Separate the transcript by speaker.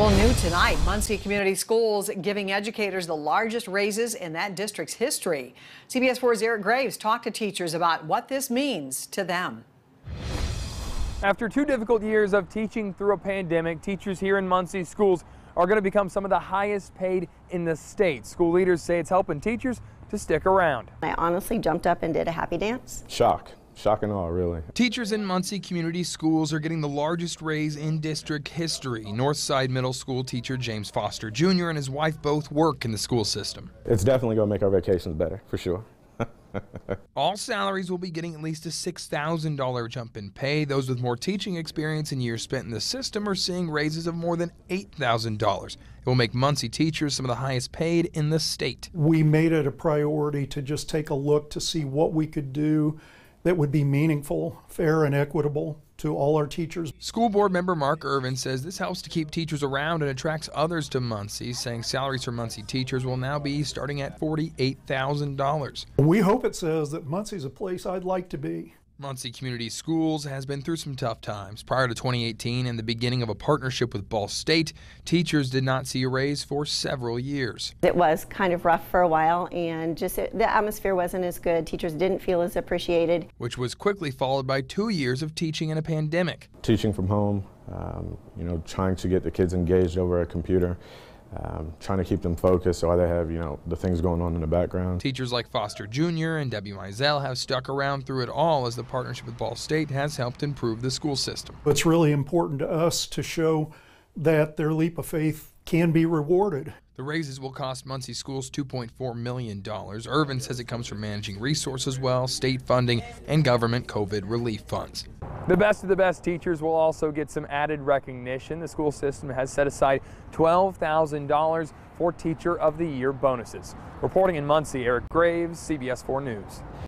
Speaker 1: Well, new tonight, Muncie Community Schools giving educators the largest raises in that district's history. CBS 4's Eric Graves talked to teachers about what this means to them.
Speaker 2: After two difficult years of teaching through a pandemic, teachers here in Muncie schools are going to become some of the highest paid in the state. School leaders say it's helping teachers to stick around.
Speaker 3: I honestly jumped up and did a happy dance.
Speaker 4: Shock. Shock and awe, really.
Speaker 5: Teachers in Muncie Community Schools are getting the largest raise in district history. Northside Middle School teacher James Foster Jr. and his wife both work in the school system.
Speaker 4: It's definitely going to make our vacations better, for sure.
Speaker 5: All salaries will be getting at least a $6,000 jump in pay. Those with more teaching experience and years spent in the system are seeing raises of more than $8,000. It will make Muncie teachers some of the highest paid in the state.
Speaker 6: We made it a priority to just take a look to see what we could do that would be meaningful, fair, and equitable to all our teachers.
Speaker 5: School board member Mark Irvin says this helps to keep teachers around and attracts others to Muncie, saying salaries for Muncie teachers will now be starting at $48,000.
Speaker 6: We hope it says that Muncie's a place I'd like to be.
Speaker 5: Muncie Community Schools has been through some tough times. Prior to 2018 and the beginning of a partnership with Ball State, teachers did not see a raise for several years.
Speaker 3: It was kind of rough for a while and just it, the atmosphere wasn't as good. Teachers didn't feel as appreciated.
Speaker 5: Which was quickly followed by two years of teaching in a pandemic.
Speaker 4: Teaching from home, um, you know, trying to get the kids engaged over a computer um, trying to keep them focused while they have, you know, the things going on in the background.
Speaker 5: Teachers like Foster Jr. and Debbie Mizell have stuck around through it all as the partnership with Ball State has helped improve the school system.
Speaker 6: It's really important to us to show that their leap of faith can be rewarded.
Speaker 5: The raises will cost Muncie schools $2.4 million. Irvin says it comes from managing resources well, state funding, and government COVID relief funds.
Speaker 2: The best of the best teachers will also get some added recognition. The school system has set aside $12,000 for Teacher of the Year bonuses. Reporting in Muncie, Eric Graves, CBS 4 News.